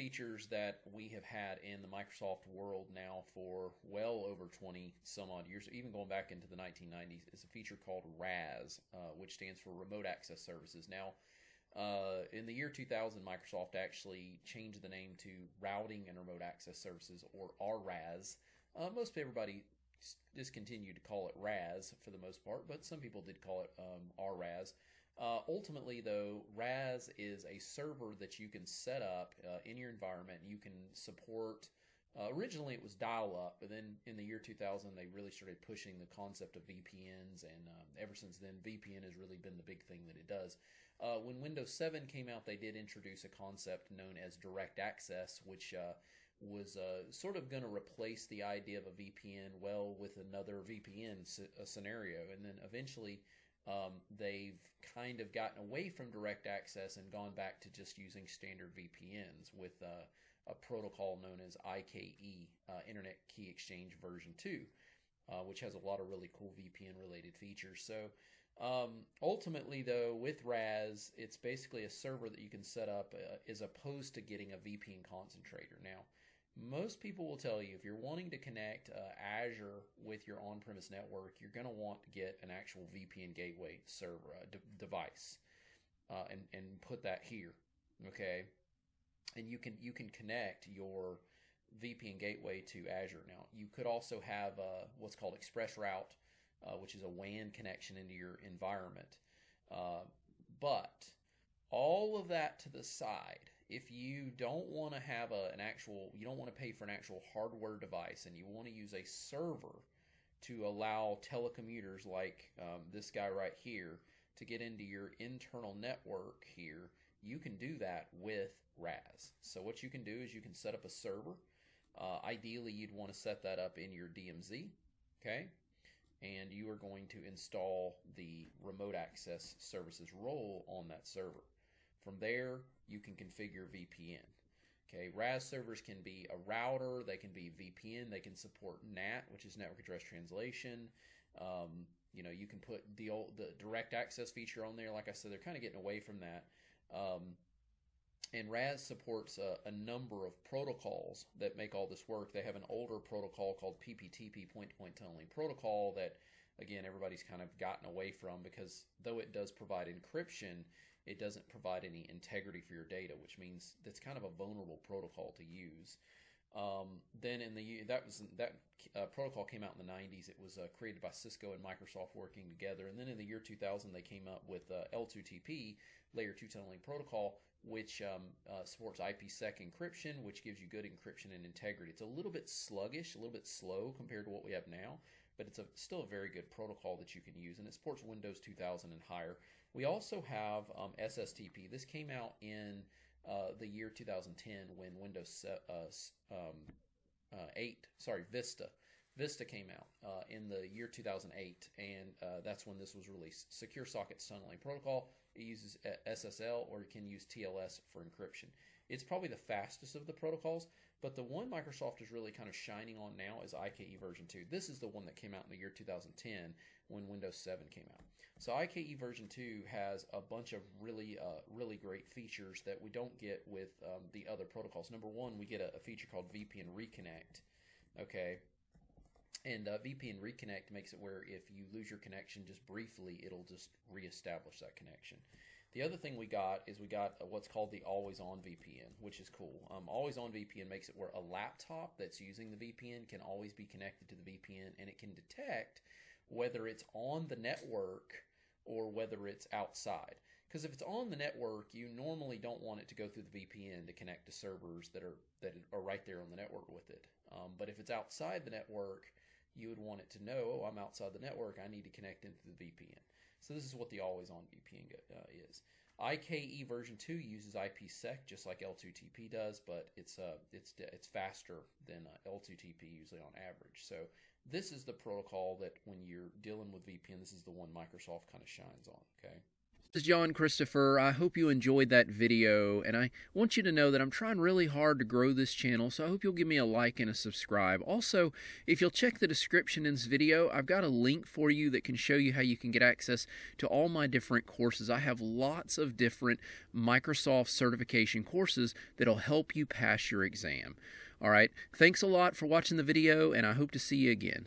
features that we have had in the Microsoft world now for well over 20 some odd years, even going back into the 1990s, is a feature called RAS, uh, which stands for Remote Access Services. Now, uh, in the year 2000, Microsoft actually changed the name to Routing and Remote Access Services, or RRAS. Uh, most everybody discontinued to call it RAS for the most part, but some people did call it um, RRAS. Uh, ultimately, though, RAS is a server that you can set up uh, in your environment. You can support. Uh, originally, it was dial-up, but then in the year 2000, they really started pushing the concept of VPNs, and um, ever since then, VPN has really been the big thing that it does. Uh, when Windows 7 came out, they did introduce a concept known as direct access, which uh, was uh, sort of going to replace the idea of a VPN well with another VPN scenario, and then eventually um, they've kind of gotten away from direct access and gone back to just using standard VPNs with uh, a protocol known as IKE, uh, Internet Key Exchange version 2, uh, which has a lot of really cool VPN related features. So um, ultimately, though, with RAS, it's basically a server that you can set up uh, as opposed to getting a VPN concentrator. Now, most people will tell you if you're wanting to connect uh, Azure with your on premise network, you're going to want to get an actual VPN gateway server uh, device uh, and, and put that here. Okay. And you can you can connect your VPN gateway to Azure. Now, you could also have uh, what's called ExpressRoute, uh, which is a WAN connection into your environment. Uh, but all of that to the side, if you don't want to have a, an actual, you don't want to pay for an actual hardware device and you want to use a server to allow telecommuters like um, this guy right here to get into your internal network here, you can do that with RAS. So what you can do is you can set up a server. Uh, ideally, you'd want to set that up in your DMZ, okay? And you are going to install the remote access services role on that server. From there, you can configure VPN. Okay, RAS servers can be a router, they can be VPN, they can support NAT, which is network address translation. Um, you know, you can put the old, the direct access feature on there. Like I said, they're kind of getting away from that. Um, and RAS supports a, a, number of protocols that make all this work. They have an older protocol called PPTP, point-to-point tunneling protocol, that again everybody's kind of gotten away from because though it does provide encryption, it doesn't provide any integrity for your data, which means that's kind of a vulnerable protocol to use. Um, then in the that was that uh, protocol came out in the 90s. It was uh, created by Cisco and Microsoft working together. And then in the year 2000, they came up with uh, L2TP, Layer 2 Tunneling Protocol, which um, uh, supports IPsec encryption, which gives you good encryption and integrity. It's a little bit sluggish, a little bit slow compared to what we have now, but it's a, still a very good protocol that you can use, and it supports Windows 2000 and higher. We also have um, SSTP. This came out in uh, the year 2010 when Windows uh, um, uh, 8, sorry, Vista. Vista came out uh, in the year 2008, and uh, that's when this was released. Secure Socket Tunneling Protocol. It uses SSL or it can use TLS for encryption. It's probably the fastest of the protocols, but the one Microsoft is really kind of shining on now is IKE version 2. This is the one that came out in the year 2010 when Windows 7 came out. So IKE version 2 has a bunch of really, uh, really great features that we don't get with um, the other protocols. Number one, we get a, a feature called VPN Reconnect. Okay, and uh, VPN Reconnect makes it where if you lose your connection just briefly, it'll just reestablish that connection. The other thing we got is we got what's called the Always On VPN, which is cool. Um, Always On VPN makes it where a laptop that's using the VPN can always be connected to the VPN and it can detect whether it's on the network or whether it's outside. Because if it's on the network, you normally don't want it to go through the VPN to connect to servers that are that are right there on the network with it. Um, but if it's outside the network, you would want it to know, oh, I'm outside the network. I need to connect into the VPN. So this is what the always on VPN uh, is. IKE version 2 uses IPsec just like L2TP does, but it's uh, it's it's faster than uh, L2TP usually on average. So this is the protocol that when you're dealing with VPN, this is the one Microsoft kind of shines on. Okay. This is John Christopher. I hope you enjoyed that video, and I want you to know that I'm trying really hard to grow this channel, so I hope you'll give me a like and a subscribe. Also, if you'll check the description in this video, I've got a link for you that can show you how you can get access to all my different courses. I have lots of different Microsoft certification courses that'll help you pass your exam. All right, thanks a lot for watching the video, and I hope to see you again.